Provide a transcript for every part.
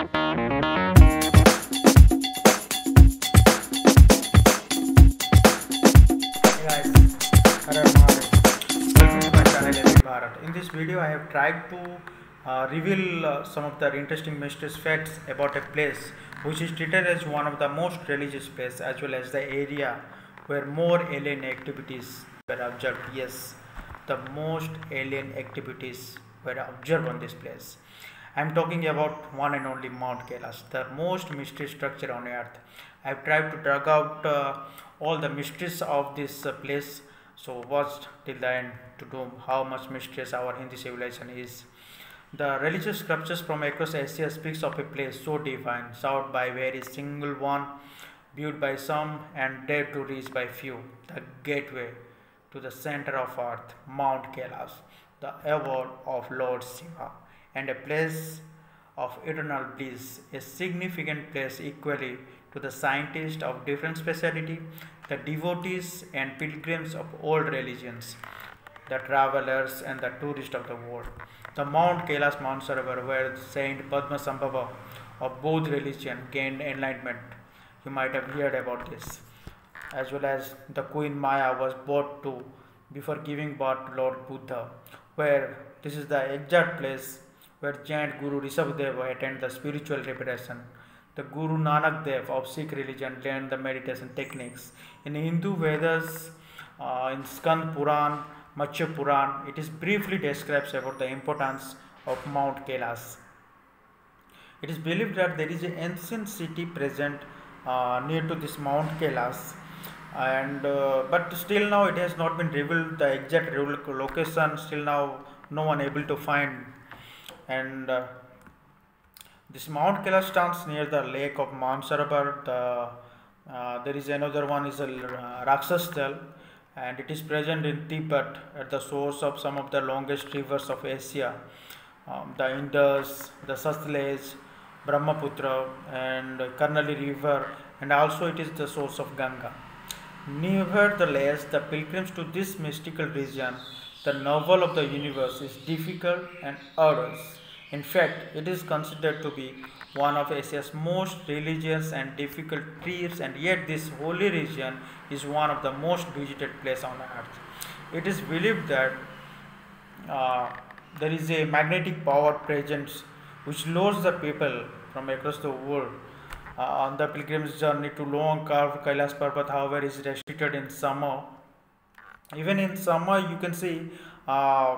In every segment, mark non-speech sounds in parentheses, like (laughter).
In this video, I have tried to uh, reveal uh, some of the interesting mysterious facts about a place which is treated as one of the most religious places as well as the area where more alien activities were observed. Yes, the most alien activities were observed on this place. I am talking about one and only Mount Kailash, the most mysterious structure on earth. I have tried to drag out uh, all the mysteries of this uh, place. So watch till the end to know how much mysterious our Hindu civilization is. The religious scriptures from across Asia speaks of a place so divine, sought by very single one, viewed by some and dared to reach by few. The gateway to the center of earth, Mount Kailash, the abode of Lord Shiva, and a place of eternal bliss, a significant place equally to the scientists of different speciality, the devotees and pilgrims of all religions, the travelers and the tourists of the world. The Mount Kailash Mount where Saint Padmasambhava of Buddha religion gained enlightenment. You might have heard about this. As well as the Queen Maya was brought to before giving birth to Lord Buddha, where this is the exact place where giant Guru Rishabhdeva attended the spiritual reparation. The Guru Nanak Dev of Sikh religion learned the meditation techniques. In Hindu Vedas, uh, in Skand Puran, Matsya Puran, it is briefly describes about the importance of Mount Kailash. It is believed that there is an ancient city present uh, near to this Mount Kailash, and uh, but still now it has not been revealed the exact location. Still now no one able to find, and uh, this Mount Kailash stands near the lake of Mansarovar. The uh, there is another one is a uh, and it is present in Tibet at the source of some of the longest rivers of Asia, um, the Indus, the Satluj, Brahmaputra, and Karnali River, and also it is the source of Ganga. Nevertheless, the pilgrims to this mystical region, the novel of the universe, is difficult and arduous. In fact, it is considered to be one of Asia's most religious and difficult trips, and yet this holy region is one of the most visited places on earth. It is believed that uh, there is a magnetic power present which lures the people from across the world uh, on the pilgrim's journey to long curved Kailash Parbat, however, is restricted in summer. Even in summer, you can see uh,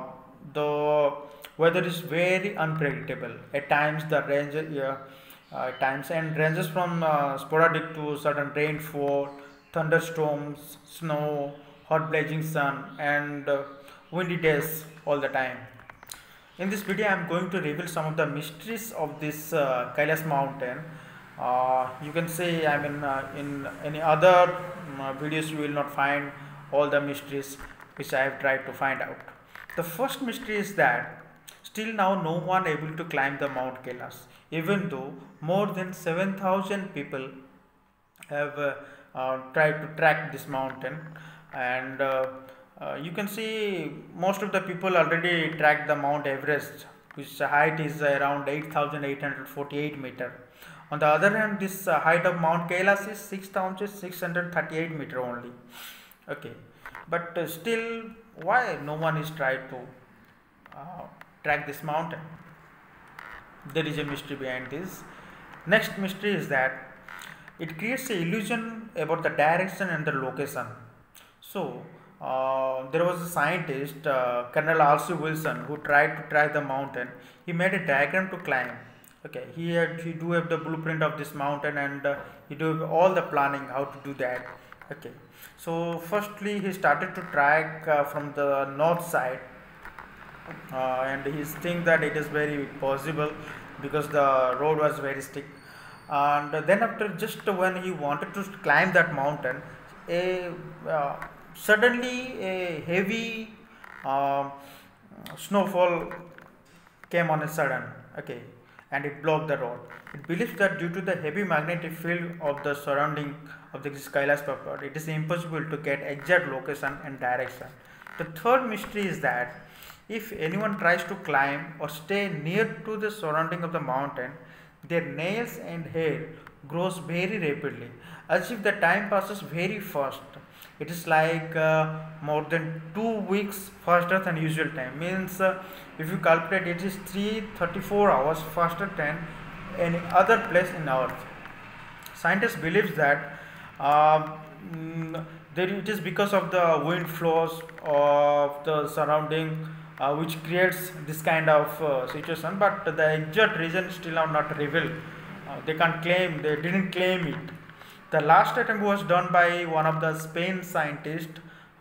the weather is very unpredictable. At times, the range, uh, times and ranges from uh, sporadic to sudden rainfall, thunderstorms, snow, hot blazing sun, and uh, windy days all the time. In this video, I am going to reveal some of the mysteries of this uh, Kailash mountain. Uh, you can say, I mean, uh, in any other um, videos, you will not find all the mysteries which I have tried to find out. The first mystery is that still now no one able to climb the Mount Kailash, even though more than 7,000 people have uh, uh, tried to track this mountain and uh, uh, you can see most of the people already tracked the Mount Everest which height is around 8848 meter. On the other hand this uh, height of Mount Kailash is 6638 meter only. Okay, but uh, still why no one is tried to track this mountain? There is a mystery behind this. Next mystery is that it creates a illusion about the direction and the location. So, uh, there was a scientist, uh, Colonel R.C. Wilson, who tried to track the mountain. He made a diagram to climb. Okay, he had he do have the blueprint of this mountain and uh, he do all the planning how to do that. Okay, so firstly he started to track uh, from the north side, uh, and he think that it is very possible because the road was very steep. And then after just when he wanted to climb that mountain a uh, suddenly a heavy uh, snowfall came on a sudden okay and it blocked the road. It believes that due to the heavy magnetic field of the surrounding of the Kailash Parbat it is impossible to get exact location and direction. The third mystery is that if anyone tries to climb or stay near to the surrounding of the mountain their nails and hair grows very rapidly. As if the time passes very fast. It is like uh, more than two weeks faster than usual time. Means uh, if you calculate it is 334 hours faster than any other place in earth. Scientists believe that uh, mm, there it is because of the wind flows of the surrounding uh, which creates this kind of uh, situation but the exact reason still are not revealed. Uh, they can't claim they didn't claim it. The last attempt was done by one of the spain scientist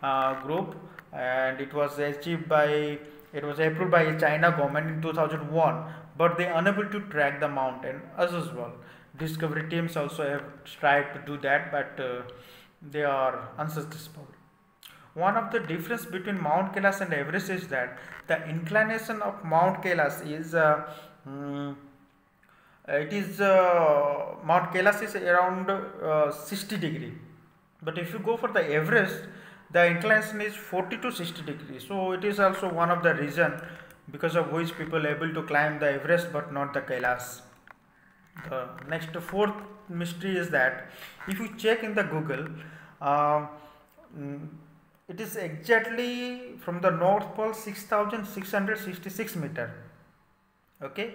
uh, group and it was achieved by it was approved by china government in 2001 but they unable to track the mountain as well discovery teams also have tried to do that but uh, they are unsuccessful. One of the difference between Mount Kailash and Everest is that the inclination of Mount Kailash is uh, um, it is uh, Mount Kailash is around uh, 60 degree but if you go for the Everest the inclination is 40 to 60 degree so it is also one of the reason because of which people able to climb the Everest but not the Kailash. The next fourth mystery is that if you check in the Google uh, mm, it is exactly from the north pole 6666 meter. Okay?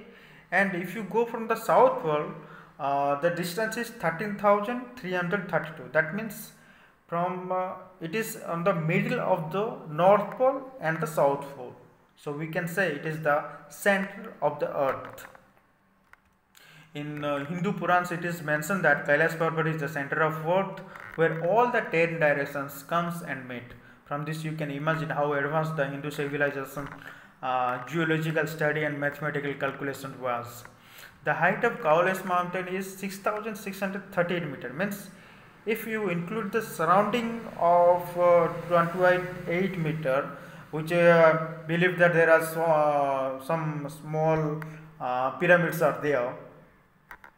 And if you go from the south pole uh, the distance is 13332 that means from uh, it is on the middle of the north pole and the south pole. So we can say it is the center of the earth. In uh, Hindu Purans it is mentioned that Kailash Parbat is the center of earth where all the 10 directions comes and meet. From this you can imagine how advanced the Hindu civilization uh, geological study and mathematical calculation was. The height of Kailash mountain is 6638 meter means if you include the surrounding of uh, 28 meter which uh, believe that there are so, uh, some small uh, pyramids are there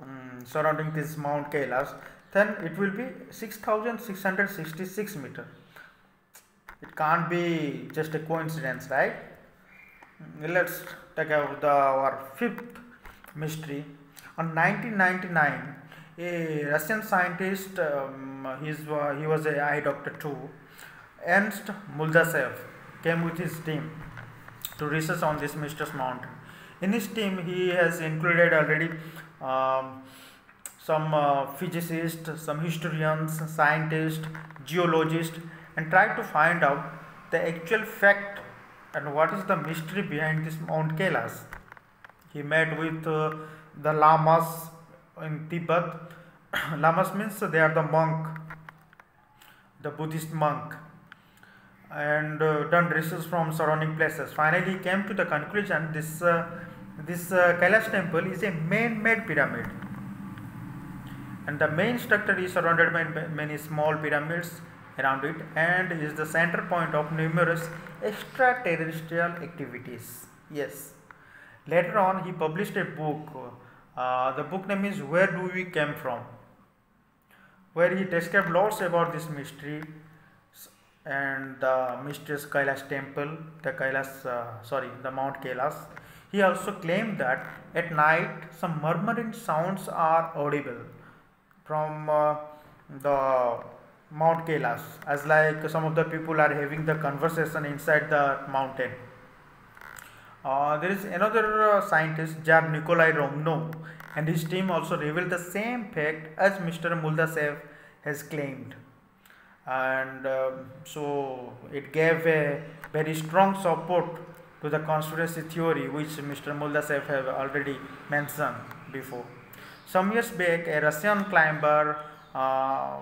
um, surrounding this Mount Kailash then it will be 6666 meter it can't be just a coincidence right? Mm, let's take out the our fifth mystery. On 1999 a russian scientist um, he's, uh, he was a eye doctor too ernst muldasev came with his team to research on this mysterious mountain. In his team he has included already um, some uh, physicists, some historians, scientists, geologists and try to find out the actual fact and what is the mystery behind this Mount Kailash. He met with uh, the lamas in Tibet. (coughs) lamas means they are the monk, the Buddhist monk and uh, done research from surrounding places. Finally, he came to the conclusion this uh, this uh, Kailash temple is a man-made pyramid and the main structure is surrounded by many small pyramids around it and is the center point of numerous extraterrestrial activities. Yes. Later on he published a book. Uh, the book name is Where Do We Came From? Where he described lots about this mystery and the mysterious Kailash temple, the Kailash, uh, sorry, the Mount Kailash he also claimed that at night some murmuring sounds are audible from uh, the Mount Kailash as like some of the people are having the conversation inside the mountain. Uh, there is another uh, scientist Jar Nikolai Romno, and his team also revealed the same fact as Mr. Muldasev has claimed and uh, so it gave a very strong support to the conspiracy theory which Mr. Muldasev have already mentioned before. Some years back, a Russian climber, uh,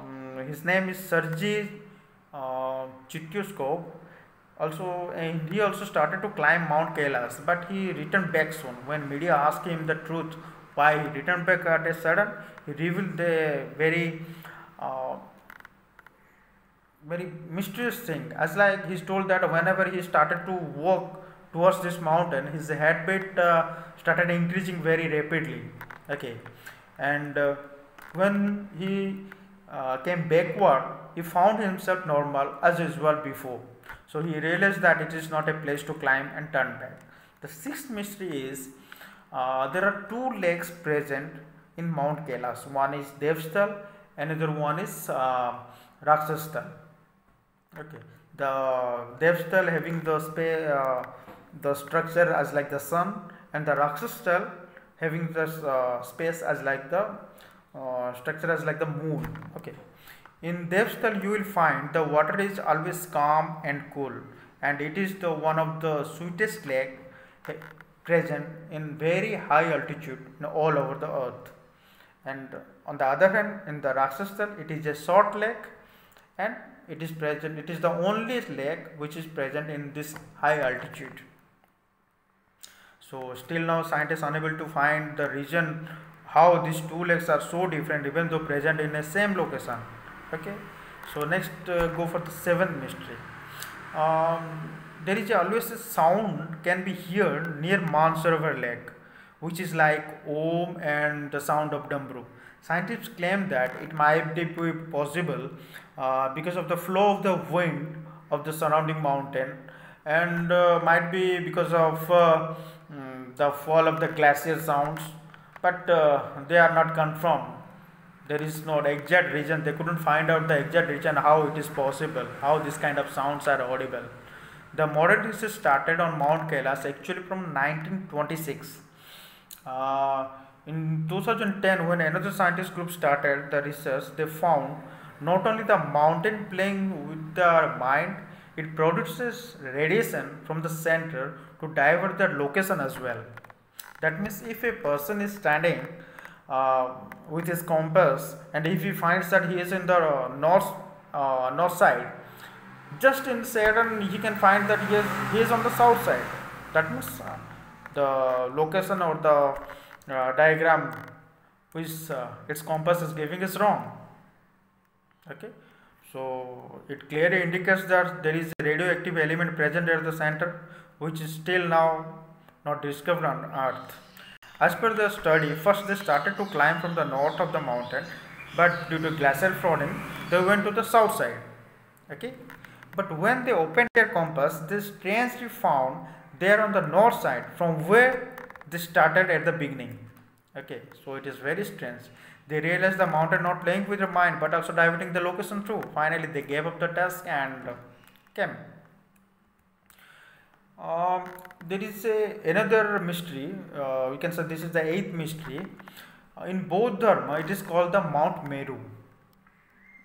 his name is Sergei uh, also uh, he also started to climb Mount Kailash, but he returned back soon. When media asked him the truth why he returned back at a sudden, he revealed a very uh, very mysterious thing. As like he's told that whenever he started to walk towards this mountain his heartbeat uh, started increasing very rapidly. Okay. And uh, when he uh, came backward he found himself normal as usual before so he realized that it is not a place to climb and turn back the sixth mystery is uh, there are two lakes present in Mount Kailash. One is Devstal, another one is uh, Rakshastal. Okay, the Devstal having the space, uh, the structure as like the sun, and the Rakshastal having the uh, space as like the uh, structure as like the moon. Okay, in Devstal you will find the water is always calm and cool, and it is the one of the sweetest lake present in very high altitude all over the earth and on the other hand in the Rakshastal it is a short lake and it is present it is the only lake which is present in this high altitude so still now scientists unable to find the reason how these two lakes are so different even though present in the same location. Okay? So next uh, go for the seventh mystery. Um, there is always a sound can be heard near Mansarovar lake which is like Om and the sound of Dambru. Scientists claim that it might be possible uh, because of the flow of the wind of the surrounding mountain and uh, might be because of uh, um, the fall of the glacier sounds but uh, they are not confirmed there is no exact reason they couldn't find out the exact reason how it is possible how this kind of sounds are audible the modern research started on Mount Kailash actually from 1926. Uh, in 2010, when another scientist group started the research, they found not only the mountain playing with the mind, it produces radiation from the center to divert the location as well. That means if a person is standing uh, with his compass and if he finds that he is in the uh, north uh, north side just in Saturn he can find that he is, he is on the south side. That means uh, the location or the uh, diagram which uh, its compass is giving is wrong. Okay? So it clearly indicates that there is a radioactive element present at the center which is still now not discovered on earth as per the study first they started to climb from the north of the mountain but due to glacial flooding they went to the south side okay but when they opened their compass, they strangely found there on the north side from where they started at the beginning. Okay, so it is very strange. They realized the mountain not playing with their mind but also diverting the location too. Finally, they gave up the task and came. Um, there is a, another mystery. Uh, we can say this is the eighth mystery. Uh, in both Dharma, it is called the Mount Meru,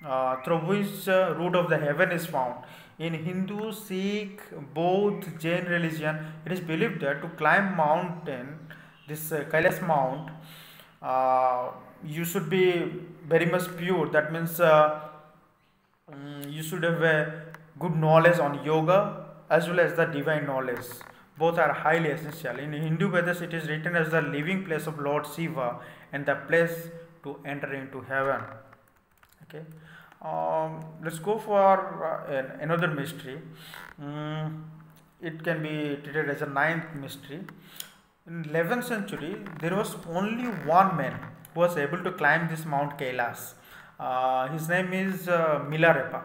uh, through which uh, root of the heaven is found in Hindu, Sikh, both Jain religion, it is believed that to climb mountain, this uh, Kailash Mount, uh, you should be very much pure. That means uh, um, you should have a good knowledge on yoga as well as the divine knowledge. Both are highly essential. In Hindu Vedas, it is written as the living place of Lord Shiva and the place to enter into heaven. Okay. Um, let's go for uh, an, another mystery. Um, it can be treated as a ninth mystery. In 11th century, there was only one man who was able to climb this Mount Kailas. Uh, his name is uh, Milarepa.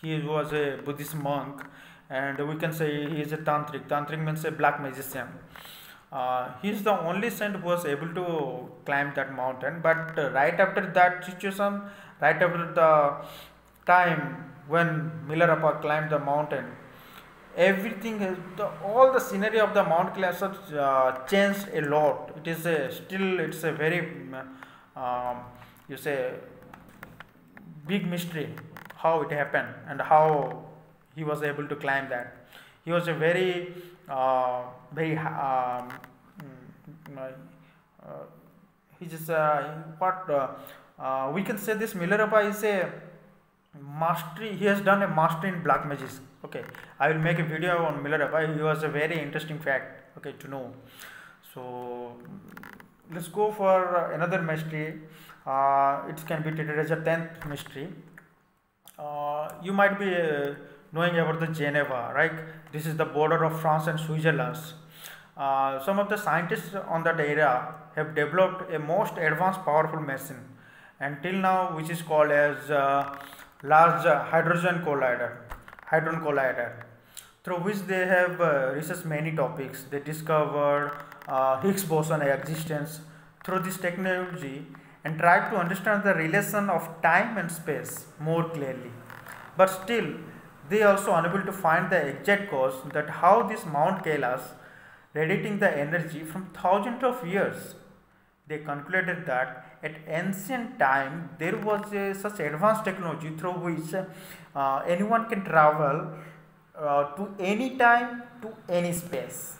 He was a Buddhist monk, and we can say he is a tantric. Tantric means a black magician. Uh, he is the only saint who was able to climb that mountain. But uh, right after that situation, right after the time when Milarepa climbed the mountain, everything the, all the scenery of the Mount Kailash uh, changed a lot. It is a still it's a very um, you say big mystery how it happened and how he was able to climb that. He was a very uh, very um, mm, uh, he just uh, what uh, uh, we can say this Milarepa is a mastery he has done a mastery in black magic. Okay I will make a video on Milarepa he was a very interesting fact okay to know. So let's go for another mystery. Uh, it can be treated as a 10th mystery. Uh, you might be knowing about the Geneva right? This is the border of France and Switzerland. Uh, some of the scientists on that area have developed a most advanced powerful machine until now which is called as uh, large hydrogen collider hadron collider through which they have uh, researched many topics. They discovered uh, Higgs boson existence through this technology and tried to understand the relation of time and space more clearly. But still, they are also unable to find the exact cause that how this Mount Kailash radiating the energy from thousands of years. They concluded that at ancient time there was a, such advanced technology through which uh, anyone can travel uh, to any time to any space.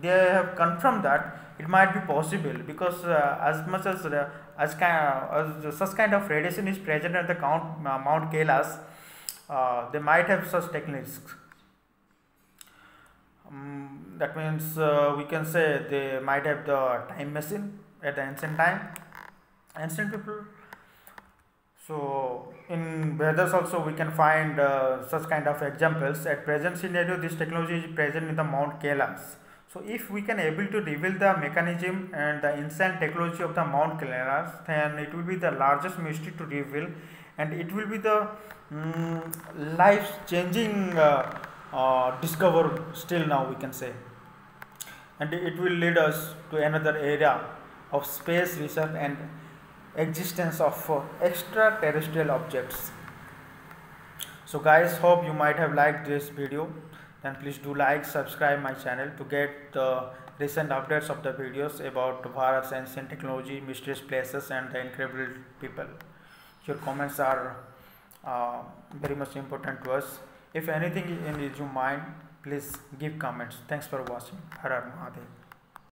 They have confirmed that it might be possible because uh, as much as uh, as, kind, as such kind of radiation is present at the Count, uh, Mount Kailash, uh, they might have such techniques. Um, that means uh, we can say they might have the time machine at the ancient time, ancient people. So in Vedas also we can find uh, such kind of examples. At present scenario, this technology is present in the Mount Kailash. So if we can able to reveal the mechanism and the ancient technology of the Mount Kailash, then it will be the largest mystery to reveal, and it will be the um, life changing uh, uh, discover still now we can say. And it will lead us to another area of space research and existence of uh, extraterrestrial objects. So guys hope you might have liked this video. Then please do like subscribe my channel to get the recent updates of the videos about Bharat's ancient technology mysterious places and the incredible people your comments are uh, very much important to us. If anything in your mind please give comments. Thanks for watching. Har har mahadev